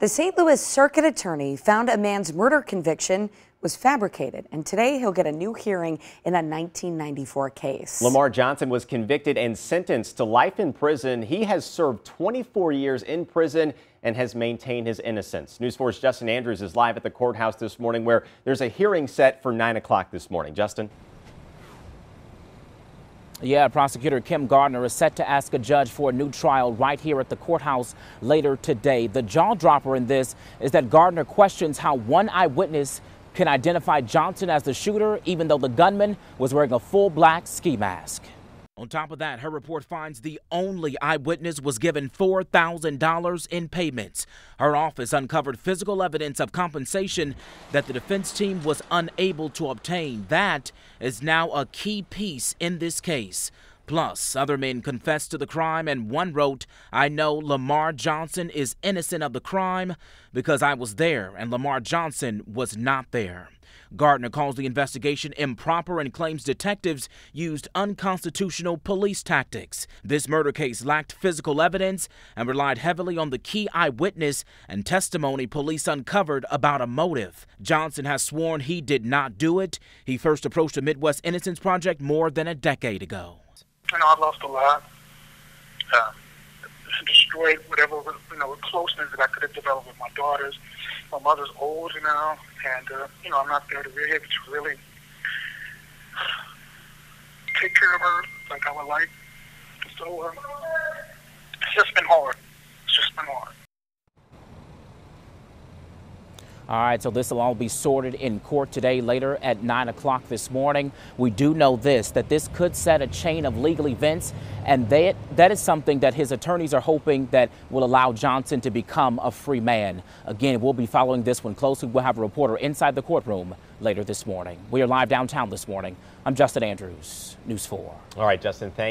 The St. Louis Circuit Attorney found a man's murder conviction was fabricated, and today he'll get a new hearing in a 1994 case. Lamar Johnson was convicted and sentenced to life in prison. He has served 24 years in prison and has maintained his innocence. News 4's Justin Andrews is live at the courthouse this morning where there's a hearing set for 9 o'clock this morning. Justin? Yeah, prosecutor Kim Gardner is set to ask a judge for a new trial right here at the courthouse later today. The jaw dropper in this is that Gardner questions how one eyewitness can identify Johnson as the shooter, even though the gunman was wearing a full black ski mask. On top of that, her report finds the only eyewitness was given $4,000 in payments. Her office uncovered physical evidence of compensation that the defense team was unable to obtain. That is now a key piece in this case. Plus, other men confessed to the crime, and one wrote, I know Lamar Johnson is innocent of the crime because I was there and Lamar Johnson was not there. Gardner calls the investigation improper and claims detectives used unconstitutional police tactics. This murder case lacked physical evidence and relied heavily on the key eyewitness and testimony police uncovered about a motive. Johnson has sworn he did not do it. He first approached the Midwest Innocence Project more than a decade ago. You know, I've lost a lot. Uh, destroyed whatever you know closeness that I could have developed with my daughters. My mother's old now, and uh, you know I'm not there to be to really take care of her like I would like. So uh, All right, so this will all be sorted in court today later at 9 o'clock this morning. We do know this, that this could set a chain of legal events, and that, that is something that his attorneys are hoping that will allow Johnson to become a free man. Again, we'll be following this one closely. We'll have a reporter inside the courtroom later this morning. We are live downtown this morning. I'm Justin Andrews, News 4. All right, Justin, thank